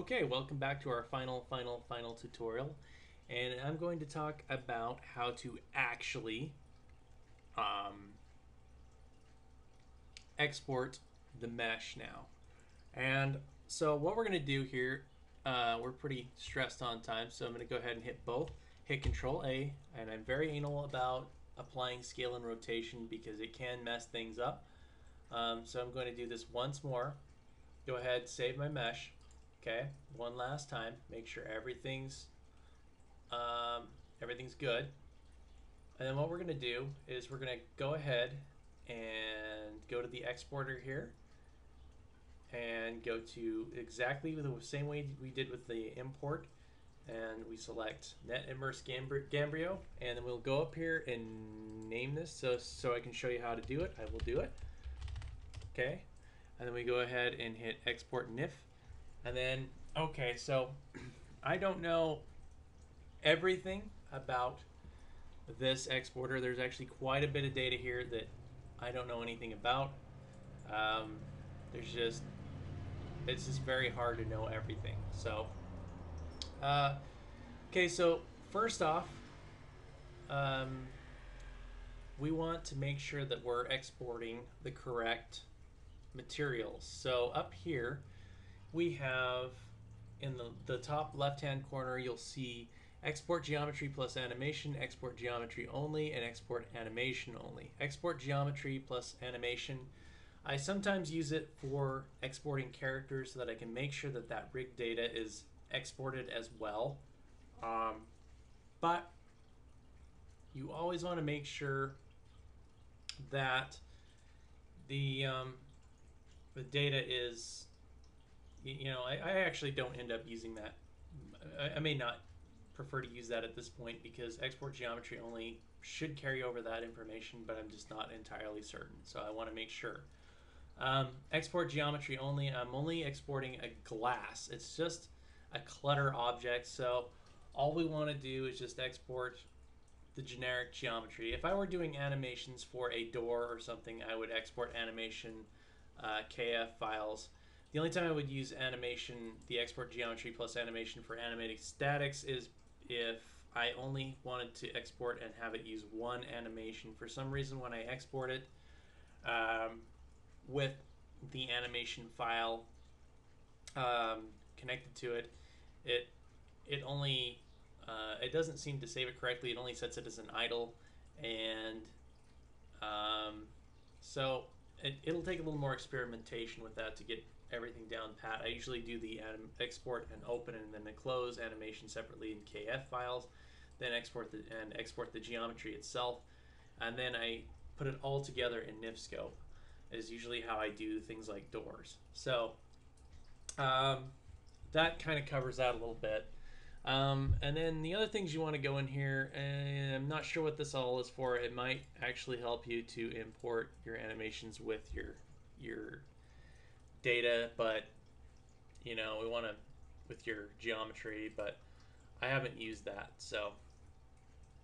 Okay, welcome back to our final, final, final tutorial. And I'm going to talk about how to actually um, export the mesh now. And so what we're going to do here, uh, we're pretty stressed on time, so I'm going to go ahead and hit both. Hit Control A, and I'm very anal about applying scale and rotation because it can mess things up. Um, so I'm going to do this once more. Go ahead, save my mesh. Okay, one last time. Make sure everything's um, everything's good. And then what we're going to do is we're going to go ahead and go to the exporter here and go to exactly the same way we did with the import and we select NetImmerse Gamebryo and then we'll go up here and name this so so I can show you how to do it I will do it okay and then we go ahead and hit export NIF and then okay so I don't know everything about this exporter. There's actually quite a bit of data here that I don't know anything about. Um, there's just it's just very hard to know everything. So uh, okay, so first off, um, we want to make sure that we're exporting the correct materials. So up here, we have in the, the top left-hand corner, you'll see export geometry plus animation, export geometry only, and export animation only. Export geometry plus animation, I sometimes use it for exporting characters so that I can make sure that that rig data is exported as well. Um, but you always want to make sure that the um, the data is you know I, I, actually don't end up using that I, I, may not prefer to use that at this point because export geometry only should carry over that information but I'm just not entirely certain so I want to make sure um, export geometry only I'm only exporting a glass it's just a clutter object. So all we want to do is just export the generic geometry. If I were doing animations for a door or something, I would export animation uh, KF files. The only time I would use animation, the export geometry plus animation for animating statics is if I only wanted to export and have it use one animation. For some reason, when I export it um, with the animation file um, connected to it, it it only uh, it doesn't seem to save it correctly. It only sets it as an idle, and um, so it, it'll take a little more experimentation with that to get everything down pat. I usually do the export and open and then the close animation separately in KF files, then export the and export the geometry itself, and then I put it all together in NifSkope. Is usually how I do things like doors. So. Um, that kind of covers that a little bit. Um, and then the other things you want to go in here, and I'm not sure what this all is for. It might actually help you to import your animations with your your data, but you know we want to with your geometry, but I haven't used that. So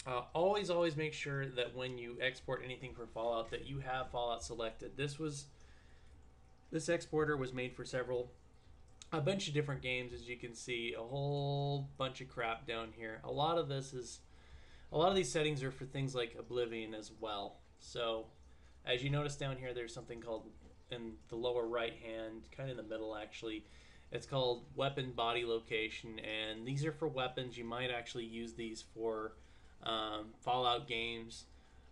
uh, always, always make sure that when you export anything for Fallout, that you have Fallout selected. This was this exporter was made for several a bunch of different games as you can see a whole bunch of crap down here a lot of this is a lot of these settings are for things like oblivion as well so as you notice down here there's something called in the lower right hand kind of in the middle actually it's called weapon body location and these are for weapons you might actually use these for um, fallout games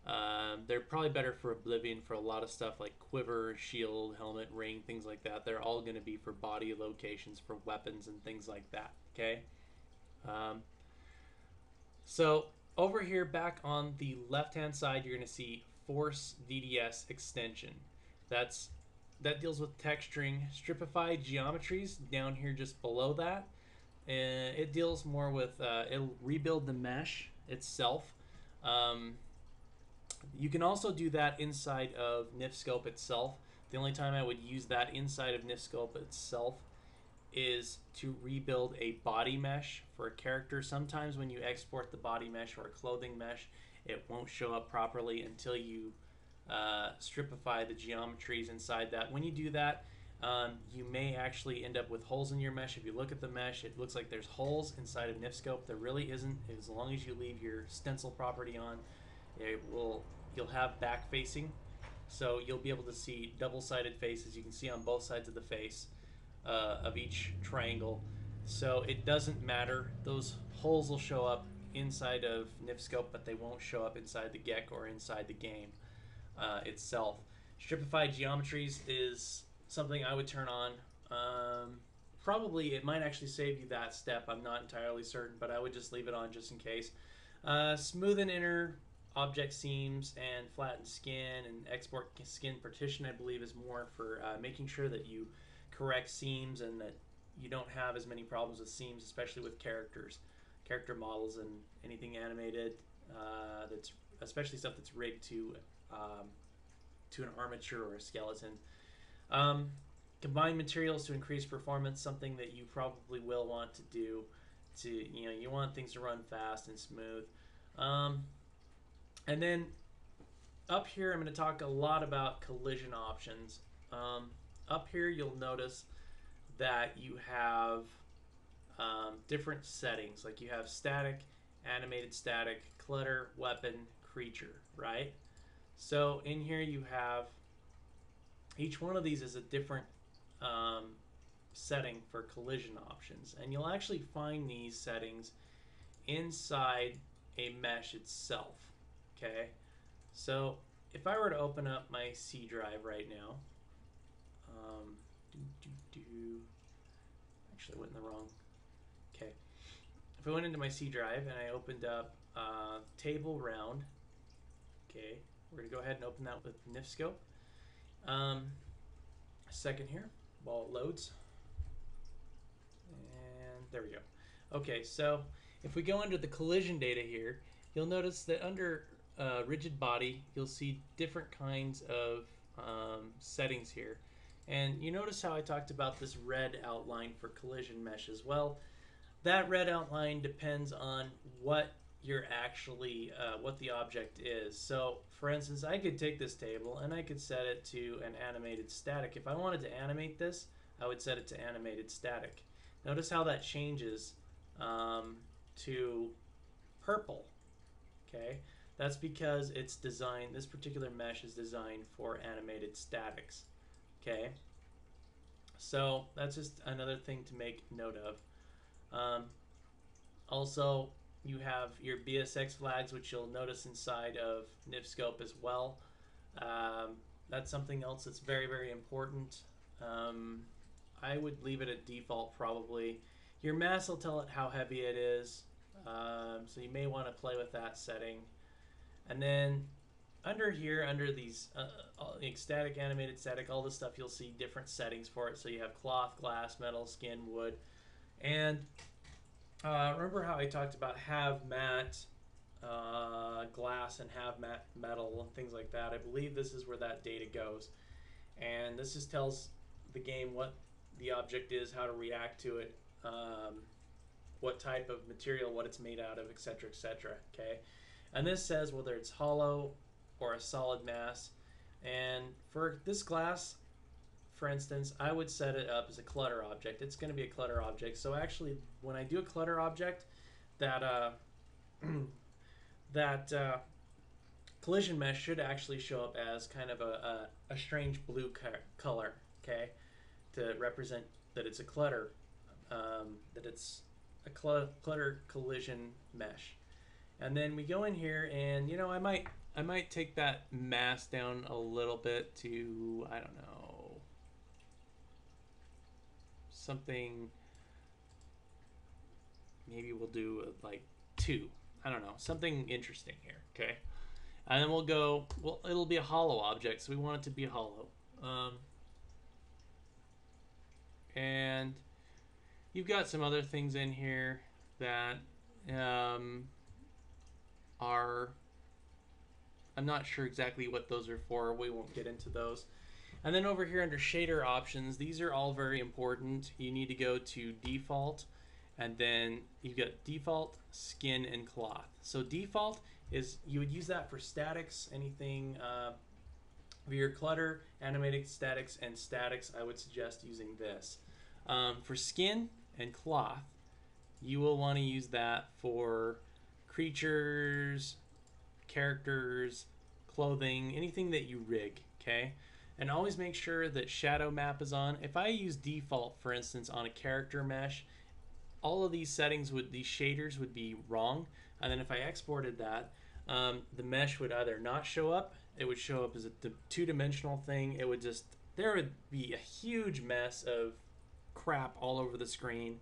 um, they're probably better for Oblivion for a lot of stuff like quiver, shield, helmet, ring, things like that. They're all going to be for body locations for weapons and things like that. Okay. Um, so over here, back on the left-hand side, you're going to see Force DDS extension. That's that deals with texturing, Stripify geometries down here just below that. And it deals more with uh, it'll rebuild the mesh itself. Um, you can also do that inside of NifSkope itself. The only time I would use that inside of NifSkope itself is to rebuild a body mesh for a character. Sometimes when you export the body mesh or a clothing mesh, it won't show up properly until you uh, stripify the geometries inside that. When you do that, um, you may actually end up with holes in your mesh. If you look at the mesh, it looks like there's holes inside of NifSkope. There really isn't. As long as you leave your stencil property on, it will you'll have back facing, so you'll be able to see double-sided faces. You can see on both sides of the face uh, of each triangle. So it doesn't matter. Those holes will show up inside of NifSkope, but they won't show up inside the GECK or inside the game uh, itself. Stripify geometries is something I would turn on. Um, probably it might actually save you that step. I'm not entirely certain, but I would just leave it on just in case. Uh, smoothen inner object seams and flatten skin and export skin partition, I believe, is more for uh, making sure that you correct seams and that you don't have as many problems with seams, especially with characters, character models, and anything animated. Uh, that's especially stuff that's rigged to um, to an armature or a skeleton. Um, combine materials to increase performance, something that you probably will want to do. To you know, you want things to run fast and smooth. Um, and then up here, I'm going to talk a lot about collision options. Um, up here, you'll notice that you have um, different settings. Like you have static, animated static, clutter, weapon, creature, right? So in here you have each one of these is a different um, setting for collision options. And you'll actually find these settings inside a mesh itself. Okay, so if I were to open up my C drive right now, um, do. Actually, went in the wrong. Okay. If I went into my C drive and I opened up uh, table round, okay, we're going to go ahead and open that with NifSkope. Um, second here while it loads. And there we go. Okay, so if we go under the collision data here, you'll notice that under uh, rigid body, you'll see different kinds of um, settings here. And you notice how I talked about this red outline for collision mesh as well. That red outline depends on what you're actually, uh, what the object is. So for instance, I could take this table and I could set it to an animated static. If I wanted to animate this, I would set it to animated static. Notice how that changes um, to purple. Okay, that's because it's designed, this particular mesh is designed for animated statics. Okay, so that's just another thing to make note of. Um, also, you have your BSX flags, which you'll notice inside of NifSkope as well. Um, that's something else that's very, very important. Um, I would leave it at default probably. Your mass will tell it how heavy it is, um, so you may want to play with that setting. And then under here, under these uh, like static, animated, static, all this stuff, you'll see different settings for it. So you have cloth, glass, metal, skin, wood, and uh, remember how I talked about have uh, glass and have matte metal and things like that? I believe this is where that data goes. And this just tells the game what the object is, how to react to it, um, what type of material, what it's made out of, etc., etc. Okay, and this says whether it's hollow or a solid mass. And for this glass, for instance, I would set it up as a clutter object. It's going to be a clutter object. So actually, when I do a clutter object, that uh, that uh, collision mesh should actually show up as kind of a, a, a strange blue color, okay, to represent that it's a clutter, um, that it's a cl clutter collision mesh. And then we go in here, and you know, I might I might take that mass down a little bit to I don't know something. Maybe we'll do uh, like two. I don't know. Something interesting here. Okay. And then we'll go. Well, it'll be a hollow object, so we want it to be hollow. Um, and you've got some other things in here that um, are. I'm not sure exactly what those are for. We won't get into those. And then over here under shader options, these are all very important. You need to go to default and then you've got default, skin, and cloth. So default is you would use that for statics, anything uh, For your clutter, animated statics, and statics, I would suggest using this. Um, for skin and cloth, you will want to use that for creatures, characters, clothing, anything that you rig, okay? And always make sure that shadow map is on. If I use default, for instance, on a character mesh, all of these settings would, these shaders would be wrong. And then if I exported that, um, the mesh would either not show up, it would show up as a two-dimensional thing. It would just, there would be a huge mess of crap all over the screen.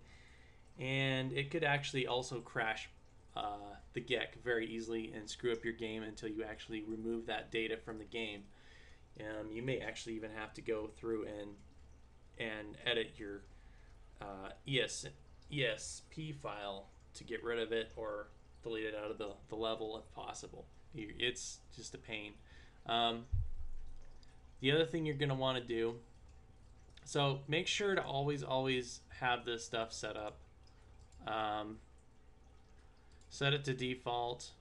And it could actually also crash uh, the GECK very easily and screw up your game until you actually remove that data from the game. Um, you may actually even have to go through and and edit your uh, ES, ESP file to get rid of it or delete it out of the, the level if possible. It's just a pain. Um, the other thing you're going to want to do so make sure to always always have this stuff set up um, set it to default.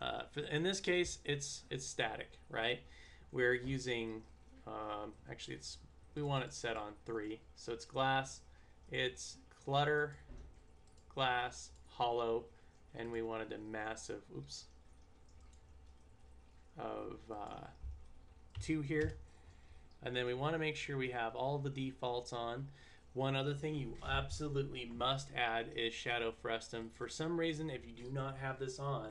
Uh, in this case, it's it's static, right? We're using, um, actually, it's we want it set on three, so it's glass, it's clutter, glass, hollow, and we wanted a massive, oops, of uh, two here. And then we want to make sure we have all the defaults on. One other thing you absolutely must add is Shadow Frustum. For some reason, if you do not have this on,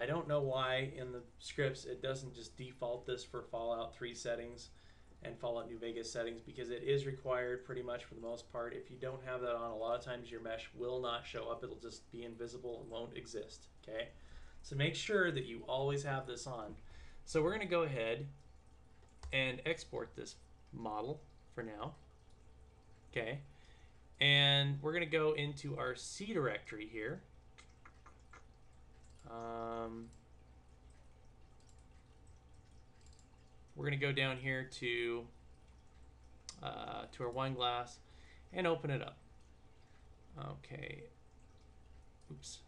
I don't know why in the scripts it doesn't just default this for Fallout 3 settings and Fallout New Vegas settings because it is required pretty much for the most part. If you don't have that on, a lot of times your mesh will not show up. It'll just be invisible and won't exist, okay? So make sure that you always have this on. So we're going to go ahead and export this model for now. Okay. And we're going to go into our C directory here. Um, we're going to go down here to uh, to our wine glass and open it up. Okay. Oops.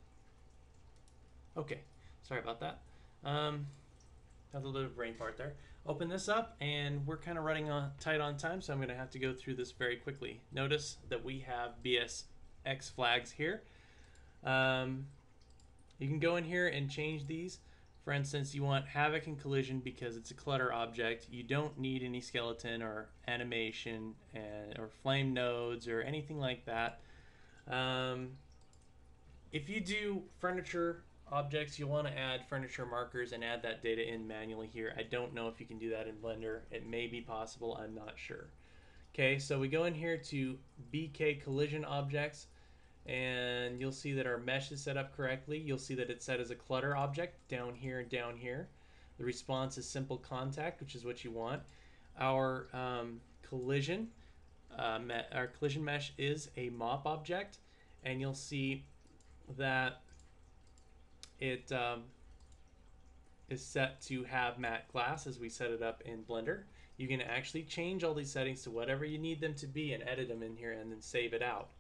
Okay. Sorry about that. Um, a little bit of brain fart there open this up and we're kind of running on, tight on time so I'm going to have to go through this very quickly. Notice that we have BSX flags here. Um, you can go in here and change these. For instance, you want Havok and Collision because it's a clutter object. You don't need any skeleton or animation and, or flame nodes or anything like that. Um, if you do furniture objects, you'll want to add furniture markers and add that data in manually here. I don't know if you can do that in Blender. It may be possible, I'm not sure. Okay, so we go in here to BK collision objects and you'll see that our mesh is set up correctly. You'll see that it's set as a clutter object down here and down here. The response is simple contact, which is what you want. Our um, collision, uh, our collision mesh is a mop object, and you'll see that it um, is set to have matte glass as we set it up in Blender. You can actually change all these settings to whatever you need them to be and edit them in here and then save it out.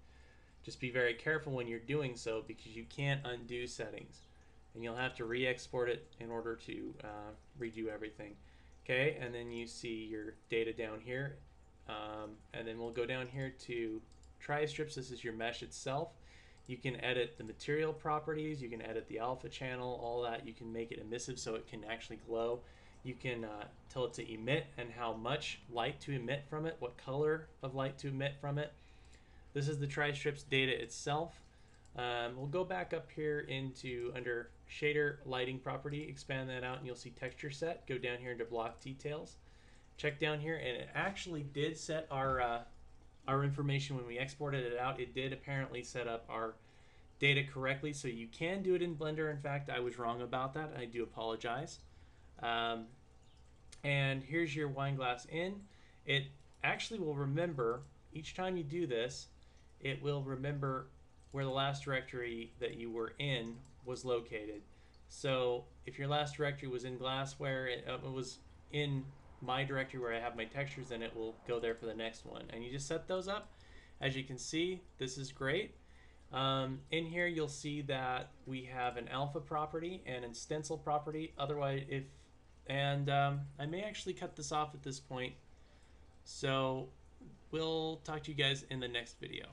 Just be very careful when you're doing so because you can't undo settings and you'll have to re-export it in order to uh, redo everything. Okay, and then you see your data down here. Um, and then we'll go down here to tri-strips. This is your mesh itself. You can edit the material properties, you can edit the alpha channel, all that. You can make it emissive so it can actually glow. You can uh, tell it to emit and how much light to emit from it, what color of light to emit from it. This is the tri-strips data itself. Um, we'll go back up here into under shader lighting property, expand that out and you'll see texture set. Go down here into block details. Check down here and it actually did set our uh, our information when we exported it out. It did apparently set up our data correctly, so you can do it in Blender. In fact, I was wrong about that. I do apologize. Um, and here's your wine glass in. It actually will remember, each time you do this, it will remember where the last directory that you were in was located. So if your last directory was in glassware, it, uh, it was in my directory where I have my textures and it will go there for the next one. And you just set those up. As you can see, this is great. Um, in here, you'll see that we have an alpha property and a stencil property. Otherwise, if And um, I may actually cut this off at this point. So we'll talk to you guys in the next video.